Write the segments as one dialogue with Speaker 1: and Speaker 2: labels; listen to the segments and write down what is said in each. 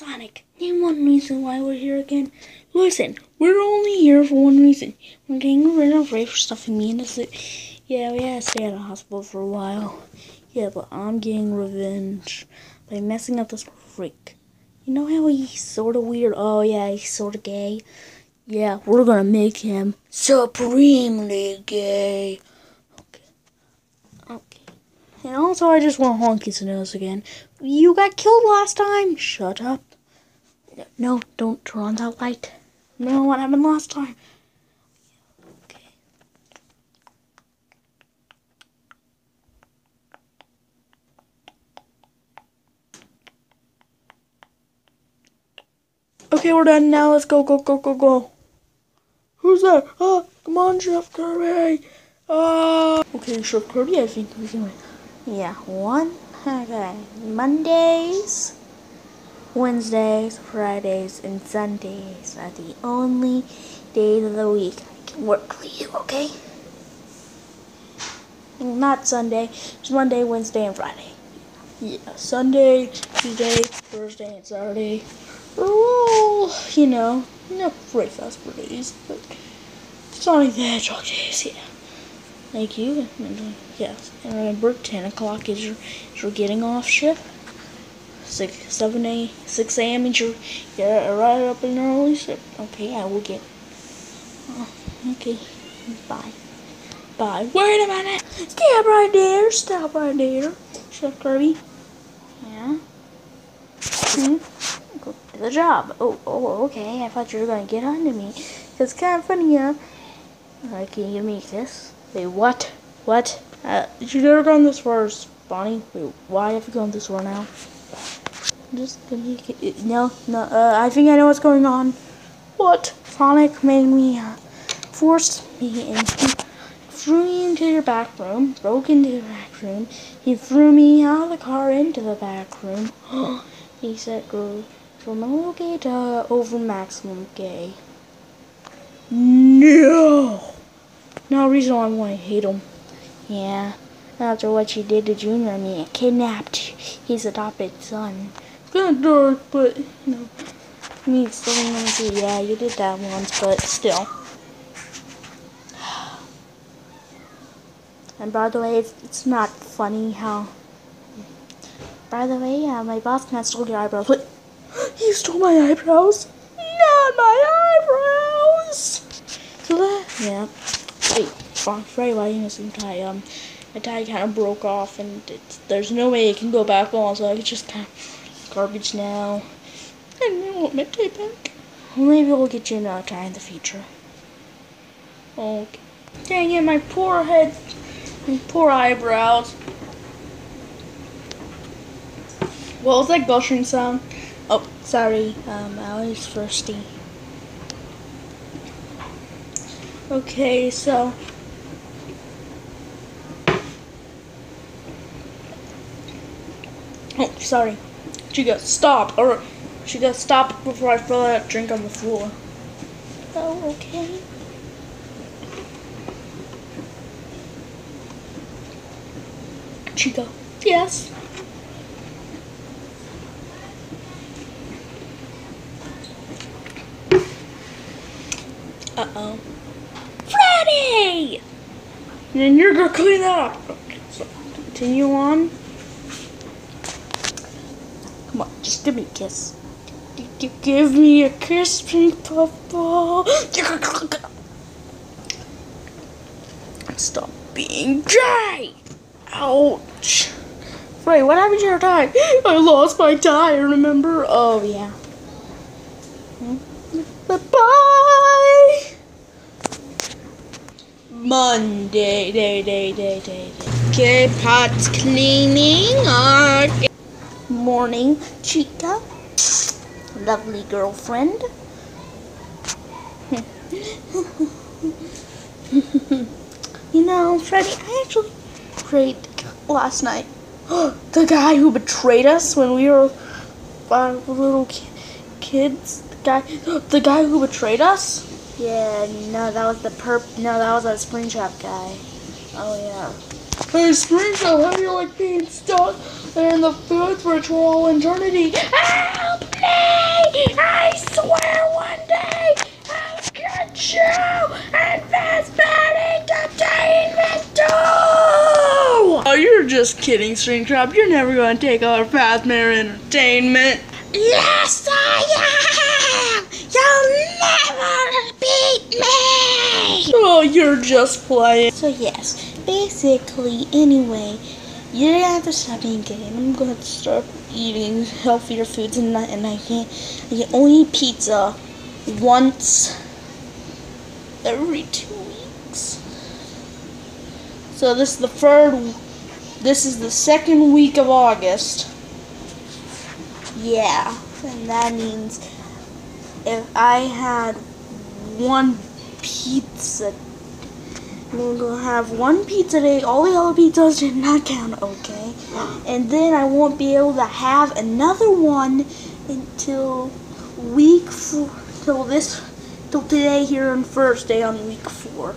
Speaker 1: Sonic, name one reason why we're here again. Listen, we're only here for one reason. We're getting rid of Ray for stuffing me in the suit. Yeah, we had to stay at the hospital for a while. Yeah, but I'm getting revenge by messing up this freak. You know how he's sort of weird? Oh, yeah, he's sort of gay. Yeah, we're gonna make him supremely gay. Okay. Okay. And also, I just want Honky to nose again. You got killed last time. Shut up. No, don't turn on that light. No, what happened last time? Okay. Okay, we're done now. Let's go, go, go, go, go. Who's there? Ah, come on, Chef Kirby. Ah. Okay, Chef Kirby, I think we can. Yeah, one. Okay, Mondays. Wednesdays, Fridays, and Sundays are the only days of the week I can work for you, okay? Not Sunday, it's Monday, Wednesday, and Friday. Yeah, Sunday, Tuesday, Thursday, and Saturday are you know, not fast for days, but Sonic the Hedgehog days, yeah. Thank you. And, uh, yes, and remember, 10 o'clock is your, is your getting off shift six, seven a, six a.m. and you're, you're right up in early. So, okay, I will get. Oh, okay, bye, bye. Wait a minute. Stop right there. Stop right there, Chef Kirby. Yeah. Hmm. Go the job. Oh, oh, okay. I thought you were gonna get onto me. It's kind of funny, huh? Alright, can you make this? Wait, what? What? Uh, you never gone this far, Bonnie? Wait, why have you gone this far now? Just no, no. Uh, I think I know what's going on. What? Sonic made me, uh, forced me into, threw me into your back room, broke into the back room. He threw me out of the car into the back room. he said, "Go from little gay to over maximum gay." No. No reason why I want to hate him. Yeah. After what you did to Junior and me, kidnapped his adopted son of dark, but, you know, me to see, yeah, you did that once, but still. And by the way, it's, it's not funny how, by the way, yeah, my boss man stole your eyebrows. What? You stole my eyebrows? Not my eyebrows! So that, yeah. Wait, Freddy, why you missing tie? Um, my tie kind of broke off, and there's no way it can go back on, so I just kind of garbage now. And I want my tape back. Maybe we'll get you another tie in the future. Okay. Dang it, my poor head, my poor eyebrows. What was that gushing sound? Oh, sorry, um, I was thirsty. Okay, so Oh, sorry. She goes, stop, or she goes, stop before I throw that drink on the floor. Oh, okay. Chico, yes. Uh-oh. Freddy! And then you're gonna clean that up. Okay, so continue on. Come on, just give me a kiss. Give me a kiss, pink puffball. Stop being gay. Ouch. Wait, what happened to your tie? I lost my tie, remember? Oh, yeah. Bye-bye. Monday, day, day, day, day, day. Okay, pots cleaning. Okay morning, Chica. Lovely girlfriend. you know, Freddy, I actually prayed last night. the guy who betrayed us when we were uh, little ki kids. The guy, the guy who betrayed us. Yeah, no, that was the perp. No, that was a Springtrap guy. Oh yeah. Hey, Springfield, how do you like being stuck in the food for eternity? Help me! I swear one day I'll get you and fast panic containment too! Oh, you're just kidding, Springtrap. You're never going to take over Fazbear Entertainment.
Speaker 2: Yes, I am! You'll never beat me!
Speaker 1: Oh, you're just playing.
Speaker 2: So yes, basically, anyway, you're at the shopping game. I'm going to start eating healthier foods, and I, and I can't. I can only eat pizza once every two weeks.
Speaker 1: So this is the third. This is the second week of August.
Speaker 2: Yeah, and that means if I had one pizza, Gonna have one pizza day. All the other pizzas did not count, okay? And then I won't be able to have another one until week four, till this, till today here on Thursday on week four.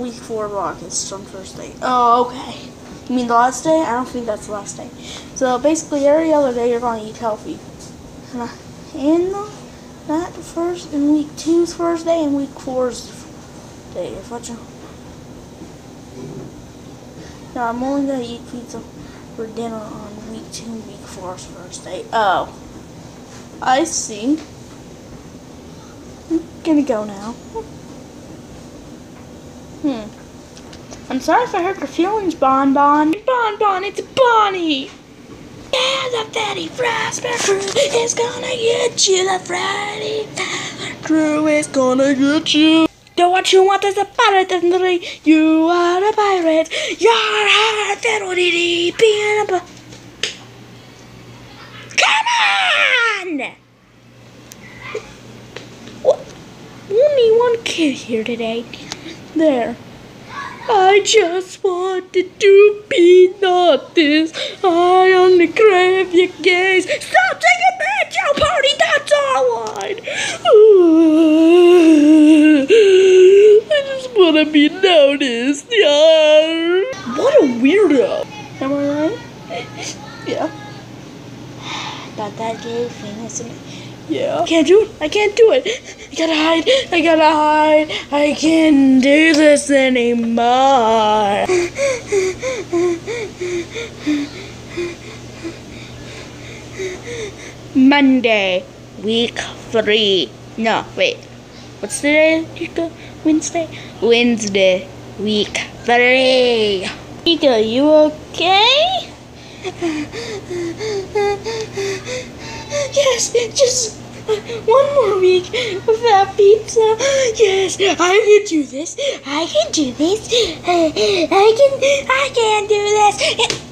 Speaker 2: Week four of August on Thursday.
Speaker 1: Oh, okay.
Speaker 2: You mean the last day? I don't think that's the last day. So basically, every other day you're gonna eat healthy. Uh, and that first, in week two's first day, and week four's what you. No, I'm only gonna eat pizza for dinner on week two, week four's first day.
Speaker 1: Oh. I see.
Speaker 2: I'm gonna go now.
Speaker 1: Hmm. I'm sorry if I hurt your feelings, Bon Bon. Bon Bon, it's Bonnie.
Speaker 2: Yeah, the Fatty Fazbear crew is gonna get you. The Freddy Fazbear
Speaker 1: Crew is gonna get you.
Speaker 2: Do what you want as a pirate and the you are a pirate. You're a fiddle-dee-dee being a Come on!
Speaker 1: What? Only one kid here today. There. I just wanted to be not this. I only crave your gaze. Stop taking back your party, that's all I I just want to be noticed, yeah. What a weirdo.
Speaker 2: Am I right?
Speaker 1: Yeah.
Speaker 2: Got that gay famous in
Speaker 1: Yeah. Can't do it. I can't do it. I gotta hide. I gotta hide. I can't do this anymore. Monday, week three. No, wait. What's today? Chica? Wednesday? Wednesday, week three. Chica, you okay? Yes, just one more week of that pizza. Yes, I can do this. I can do this. Uh, I can. I can do this.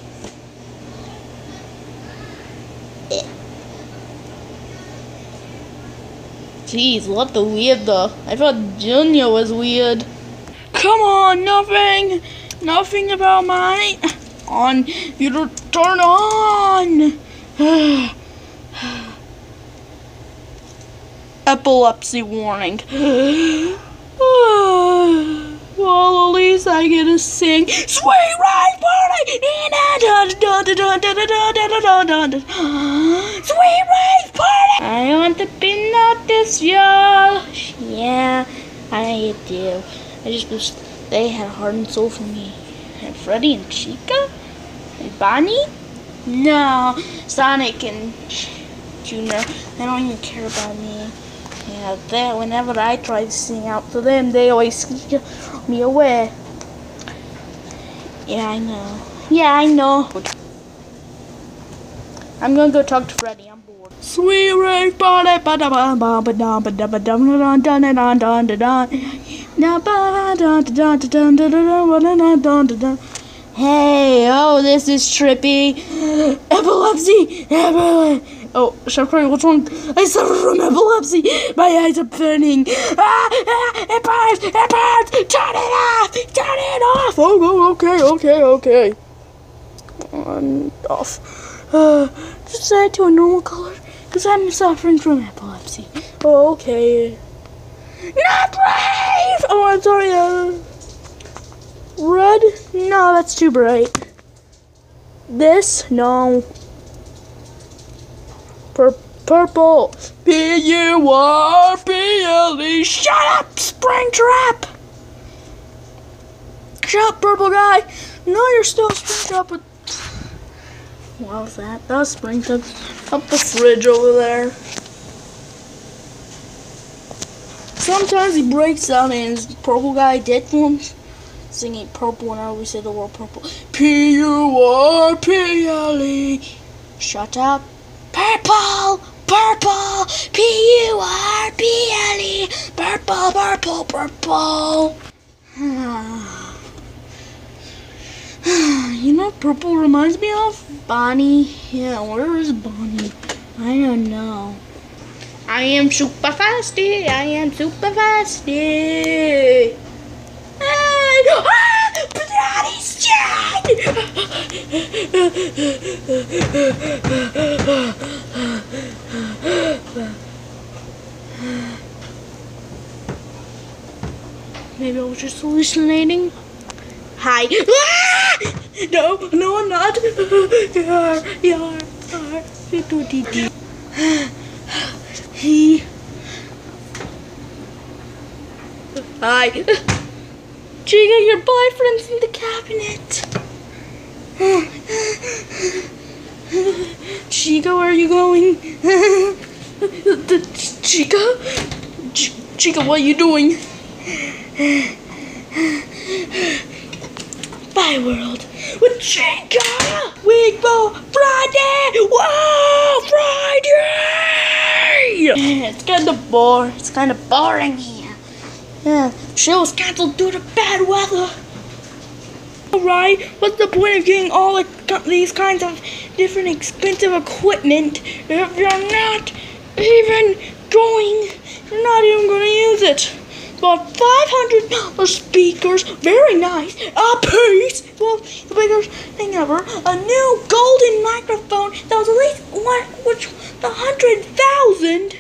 Speaker 1: Jeez, what the weird though? I thought Junior was weird. Come on, nothing, nothing about my on. You to turn on. Epilepsy warning. well, at least I get to sing Sweet Ride Party! Sweet Ride Party! I want to be noticed, y'all. Yeah, I do. I just wish they had heart and soul for me. And Freddy and Chica? And Bonnie? No, Sonic and Junior, they don't even care about me out there. Whenever I try to sing out to them, they always scare me away. Yeah, I know. Yeah, I know. I'm gonna go talk to Freddy. I'm bored. Sweet rave party, ba da ba ba ba da ba da ba da ba da da da da da da da Hey, oh, this is trippy. Epilepsy everywhere. Oh, Shakari, what's wrong? I suffer from epilepsy. My eyes are burning. Ah, ah, it burns! It burns! Turn it off! Turn it off! Oh, oh okay, okay, okay. Off. Uh, just set it to a normal color, because I'm suffering from epilepsy. Oh, okay. Not brave! Oh, I'm sorry, uh... Red? No, that's too bright. This? No. Pur- purple. P U R P L E. Shut up, Springtrap! Shut up, purple guy. No, you're still springed up with. What was that? That was springed up up the fridge over there. Sometimes he breaks out and his purple guy dick forms singing purple whenever we say the word purple. P U R P L E. Shut up. Purple! Purple! P U R P L E. Purple, purple, purple. you know purple reminds me of? Bonnie. Yeah, where is Bonnie? I don't know. I am super fasty. I am super fasty. Hey! Ah! Maybe I was just hallucinating. Hi. Ah! No, no, I'm not. Yar, yar, yar. He. Hi. Chica, your boyfriend's in the cabinet. Chica, where are you going? Chica? Ch Chica, what are you doing? Bye, world. With Chica! Week for Friday! Whoa! Friday! It's kind of boring. It's kind of boring. Yeah, show was canceled due to bad weather. Alright, what's the point of getting all the, these kinds of different expensive equipment if you're not even going, you're not even going to use it? Bought $500 speakers, very nice, a piece, well, the biggest thing ever, a new golden microphone that was at least one, which, the 100,000.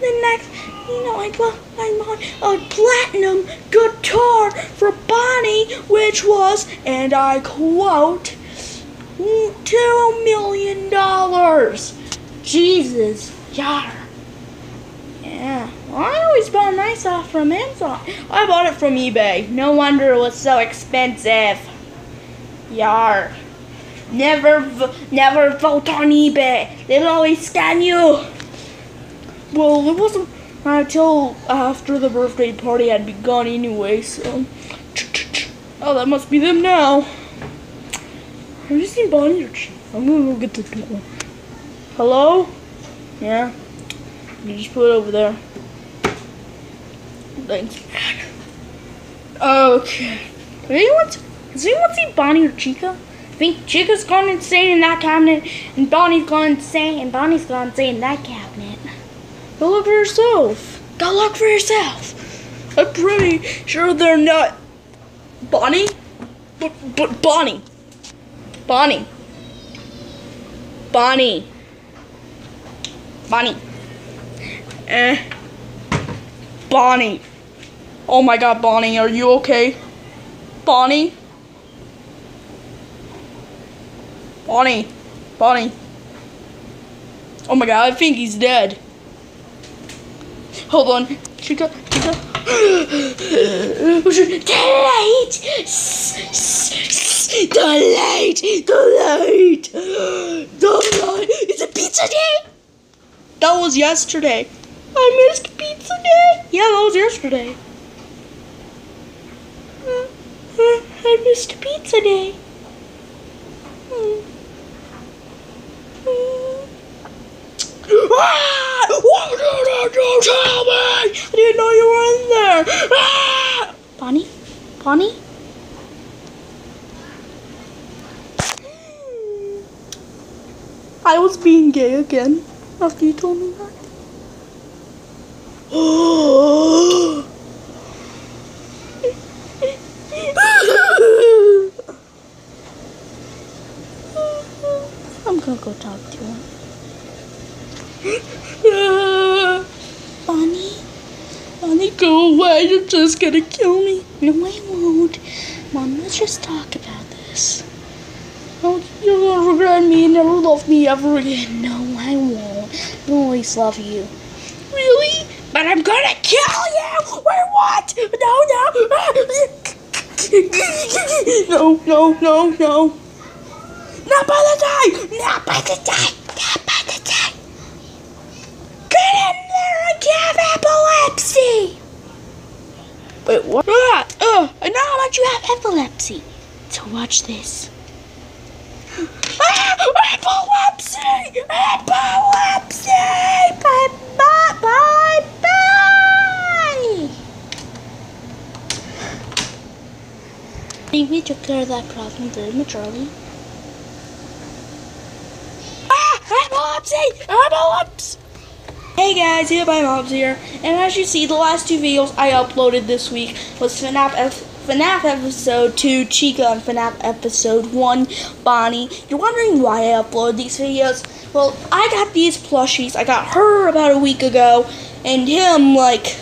Speaker 1: The next, you know, I bought, I bought a platinum guitar for Bonnie, which was, and I quote, two million dollars. Jesus, yar. Yeah, well, I always bought nice stuff from Amazon. I bought it from eBay. No wonder it was so expensive. Yar. Never, never vote on eBay. They'll always scam you. Well, it wasn't until after the birthday party had begun anyway, so. Oh, that must be them now. Have you seen Bonnie or Chica. I'm gonna go get the door. Hello? Yeah? You just put it over there. Thanks. Okay. Does anyone, does anyone see Bonnie or Chica? I think Chica's gone insane in that cabinet, and Bonnie's gone insane, and Bonnie's gone insane in that cabinet. Go look for yourself. Go look for yourself. I'm pretty sure they're not. Bonnie? But, but Bonnie. Bonnie. Bonnie. Bonnie. Eh. Bonnie. Oh my god, Bonnie, are you okay? Bonnie? Bonnie. Bonnie. Oh my god, I think he's dead. Hold on. Chica, Chica. The light! The light! The light! The light! It's a pizza day! That was yesterday. I missed pizza day. Yeah, that was yesterday. I missed pizza day. Ah! What did you tell me? I didn't know you were in there. Ah! Bonnie? Bonnie? I was being gay again after you told me that. I'm gonna go talk to him. Bonnie? Bonnie, You're just gonna kill me. No, I won't. Mom, let's just talk about this. Oh, you're gonna regret me and never love me ever again. No, I won't. I'll always love you. Really? But I'm gonna kill you! Wait, what? No, no! no, no, no, no. Not by the die! Not by the die! Not by the die! Get in there have epilepsy! Wait, what? Ah, uh, I know how much you have epilepsy. So watch this. Ah, epilepsy! Epilepsy! Bye, bye, bye, bye! We took care of that problem very much early. Ah! Epilepsy! Epilepsy! Hey guys, here by Mobs here, and as you see, the last two videos I uploaded this week was FNAF, F FNAF episode 2, Chica, and FNAF episode 1, Bonnie. You're wondering why I upload these videos? Well, I got these plushies, I got her about a week ago, and him, like,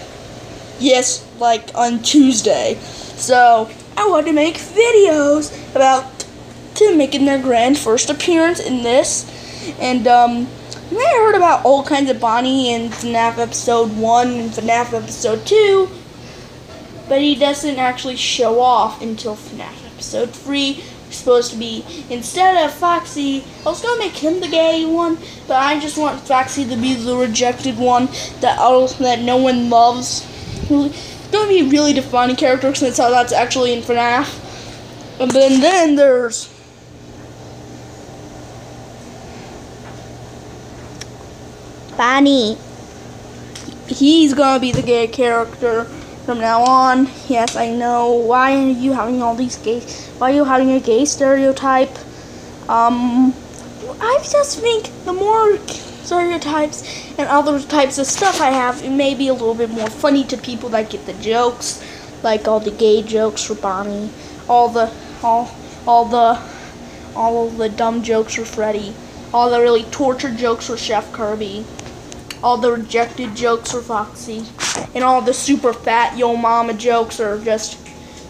Speaker 1: yes, like, on Tuesday. So, I wanted to make videos about them making their grand first appearance in this, and, um, you may have heard about all kinds of Bonnie in FNAF episode 1 and FNAF episode 2, but he doesn't actually show off until FNAF episode 3. It's supposed to be, instead of Foxy, I was to make him the gay one, but I just want Foxy to be the rejected one that, that no one loves. It's to be a really defining character since that's actually in FNAF. And then, then there's Bonnie. He's gonna be the gay character from now on. Yes, I know. Why are you having all these gay? Why are you having a gay stereotype? Um, I just think the more stereotypes and other types of stuff I have, it may be a little bit more funny to people that get the jokes, like all the gay jokes for Bonnie, all the all all the all of the dumb jokes for Freddy, all the really tortured jokes for Chef Kirby all the rejected jokes for Foxy, and all the super fat yo mama jokes are just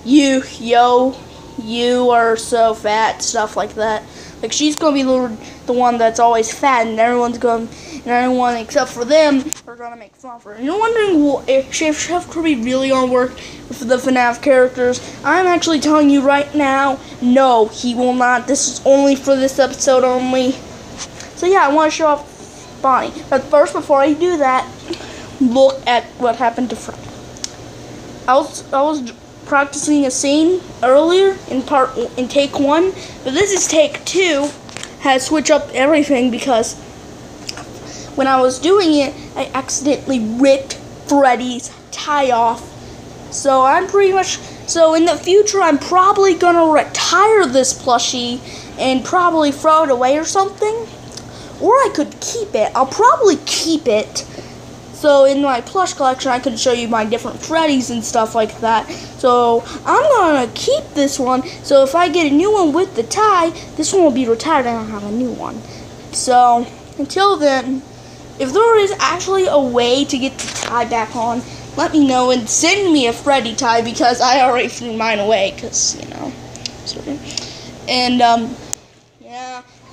Speaker 1: you, yo, you are so fat, stuff like that. Like she's gonna be the, the one that's always fat, and everyone's gonna, and everyone except for them are gonna make fun of her. And you're wondering well, if Chef, Chef Kirby really gonna work with the FNAF characters? I'm actually telling you right now, no, he will not. This is only for this episode only. So yeah, I want to show off Bonnie. But first, before I do that, look at what happened to Fred. I was I was practicing a scene earlier in part in take one, but this is take two. Had switch up everything because when I was doing it, I accidentally ripped Freddy's tie off. So I'm pretty much so in the future I'm probably gonna retire this plushie and probably throw it away or something or I could keep it. I'll probably keep it. So in my plush collection, I can show you my different Freddy's and stuff like that. So I'm gonna keep this one. So if I get a new one with the tie, this one will be retired and I'll have a new one. So until then, if there is actually a way to get the tie back on, let me know and send me a Freddy tie because I already threw mine away because you know. And um,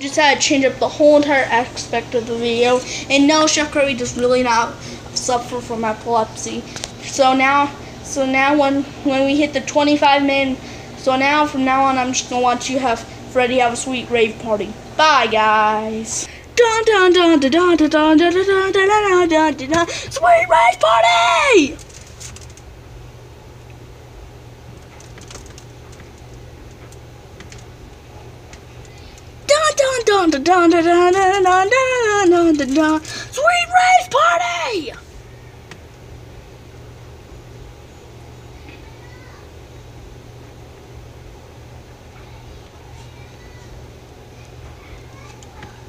Speaker 1: just had to change up the whole entire aspect of the video. And no, Chef Kirby does really not suffer from epilepsy. So now, so now when when we hit the 25 minute, so now from now on, I'm just gonna watch you have Freddy have a sweet rave party. Bye, guys. Dun dun dun dun dun dun dun dun dun dun dun dun dun Sweet rave party! Dun dun dun dun dun dun dun dun dun dun dun Sweet rave party!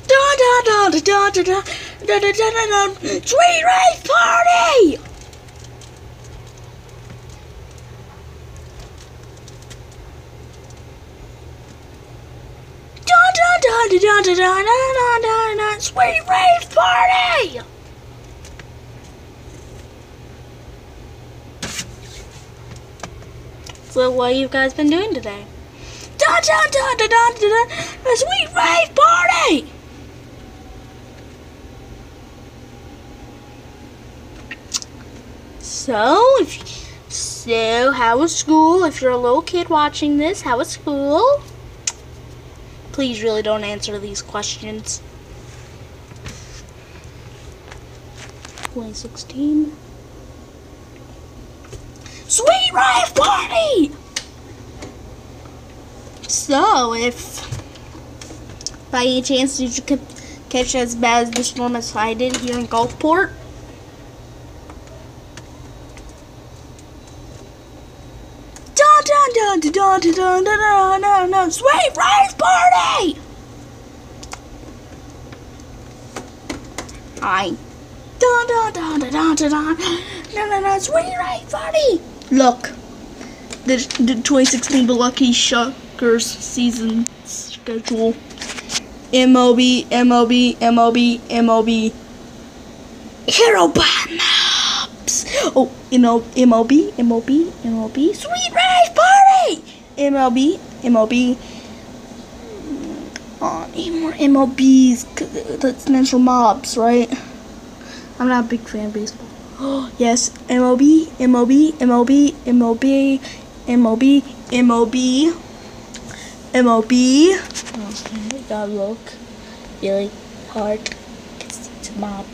Speaker 1: Dun dun dun dun dun dun dun dun dun dun Sweet rave party! Sweet rave party! So what you guys been doing today? Dun dun dun dun dun dun dun a sweet rave party! So if
Speaker 2: So, how was school? If you're a little kid watching this, how was school? Please really don't answer these questions. 2016. Sweet Rife Party! So, if by any chance did you catch as bad as the storm as I did here in Gulfport? no, no, no, no, no, sweet rice party! I da da da da da da da no no no sweet rice party. Look, the the 2016 Biloxi Shuckers season schedule. MOB MOB MOB MOB Hero by Maps. Oh, MOB MOB MOB MOB Sweet Rice Party. MLB, MLB. Oh, need more MLBs. That's natural mobs, right? I'm not a big fan of baseball. Oh, yes, MLB, MLB, MLB, MLB, MLB, MLB, MLB.
Speaker 1: Okay, gotta look really hard. It's mob.